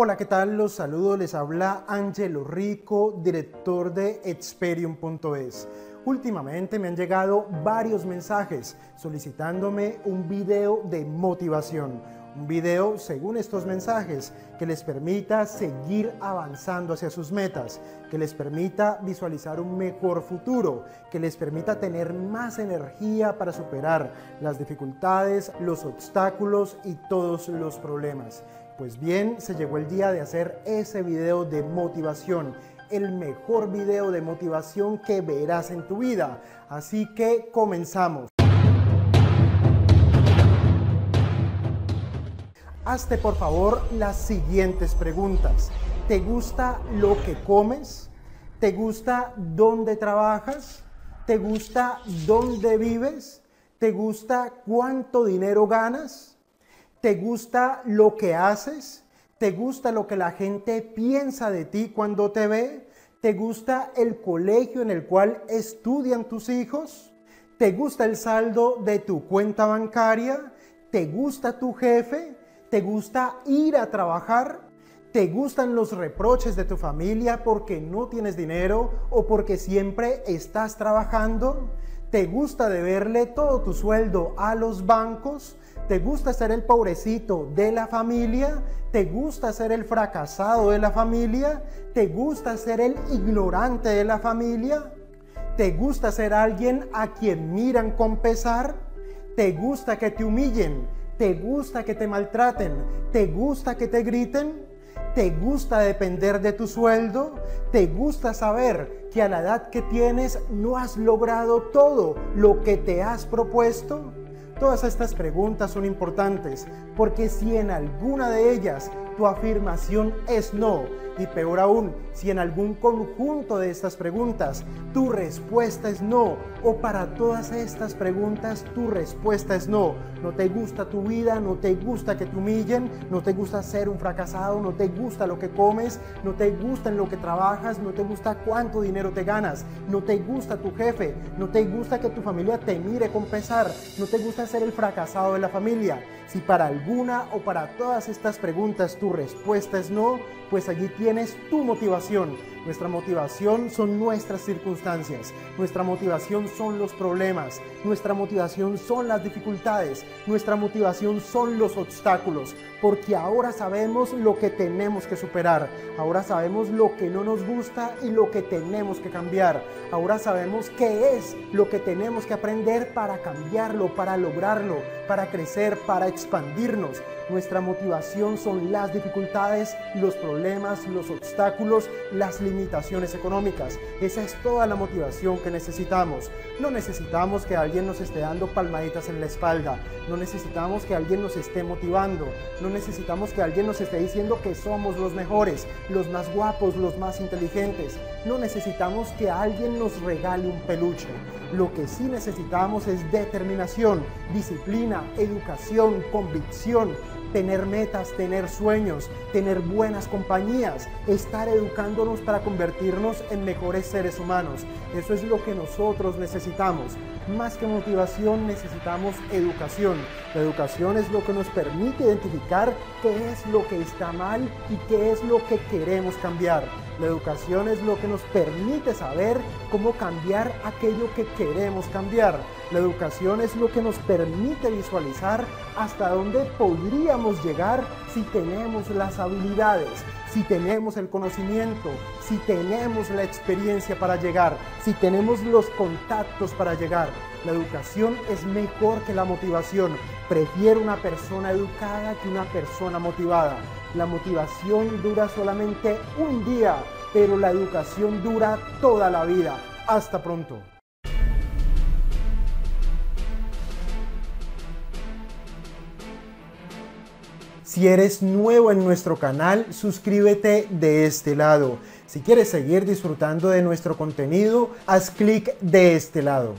Hola, ¿qué tal? Los saludos, les habla Angelo Rico, director de Experium.es. Últimamente me han llegado varios mensajes solicitándome un video de motivación. Un video, según estos mensajes, que les permita seguir avanzando hacia sus metas, que les permita visualizar un mejor futuro, que les permita tener más energía para superar las dificultades, los obstáculos y todos los problemas. Pues bien, se llegó el día de hacer ese video de motivación, el mejor video de motivación que verás en tu vida. Así que comenzamos. Hazte por favor las siguientes preguntas. ¿Te gusta lo que comes? ¿Te gusta dónde trabajas? ¿Te gusta dónde vives? ¿Te gusta cuánto dinero ganas? ¿Te gusta lo que haces? ¿Te gusta lo que la gente piensa de ti cuando te ve? ¿Te gusta el colegio en el cual estudian tus hijos? ¿Te gusta el saldo de tu cuenta bancaria? ¿Te gusta tu jefe? ¿Te gusta ir a trabajar? ¿Te gustan los reproches de tu familia porque no tienes dinero o porque siempre estás trabajando? ¿Te gusta deberle todo tu sueldo a los bancos? ¿Te gusta ser el pobrecito de la familia? ¿Te gusta ser el fracasado de la familia? ¿Te gusta ser el ignorante de la familia? ¿Te gusta ser alguien a quien miran con pesar? ¿Te gusta que te humillen? ¿Te gusta que te maltraten? ¿Te gusta que te griten? ¿Te gusta depender de tu sueldo? ¿Te gusta saber que a la edad que tienes no has logrado todo lo que te has propuesto? Todas estas preguntas son importantes porque si en alguna de ellas tu afirmación es no, y peor aún, si en algún conjunto de estas preguntas tu respuesta es no, o para todas estas preguntas tu respuesta es no, no te gusta tu vida, no te gusta que te humillen, no te gusta ser un fracasado, no te gusta lo que comes, no te gusta en lo que trabajas, no te gusta cuánto dinero te ganas, no te gusta tu jefe, no te gusta que tu familia te mire con pesar, no te gusta ser el fracasado de la familia. Si para alguna o para todas estas preguntas tu respuesta es no, pues allí tienes tu motivación. Nuestra motivación son nuestras circunstancias, nuestra motivación son los problemas, nuestra motivación son las dificultades, nuestra motivación son los obstáculos, porque ahora sabemos lo que tenemos que superar, ahora sabemos lo que no nos gusta y lo que tenemos que cambiar, ahora sabemos qué es lo que tenemos que aprender para cambiarlo, para lograrlo, para crecer, para expandirnos. Nuestra motivación son las dificultades, los problemas, los obstáculos, las limitaciones económicas. Esa es toda la motivación que necesitamos. No necesitamos que alguien nos esté dando palmaditas en la espalda. No necesitamos que alguien nos esté motivando. No necesitamos que alguien nos esté diciendo que somos los mejores, los más guapos, los más inteligentes. No necesitamos que alguien nos regale un peluche. Lo que sí necesitamos es determinación, disciplina, educación, convicción, tener metas, tener sueños, tener buenas compañías, estar educándonos para convertirnos en mejores seres humanos. Eso es lo que nosotros necesitamos. Más que motivación necesitamos educación. La educación es lo que nos permite identificar qué es lo que está mal y qué es lo que queremos cambiar. La educación es lo que nos permite saber cómo cambiar aquello que queremos cambiar. La educación es lo que nos permite visualizar hasta dónde llegar si tenemos las habilidades, si tenemos el conocimiento, si tenemos la experiencia para llegar, si tenemos los contactos para llegar. La educación es mejor que la motivación. Prefiero una persona educada que una persona motivada. La motivación dura solamente un día, pero la educación dura toda la vida. Hasta pronto. Si eres nuevo en nuestro canal, suscríbete de este lado. Si quieres seguir disfrutando de nuestro contenido, haz clic de este lado.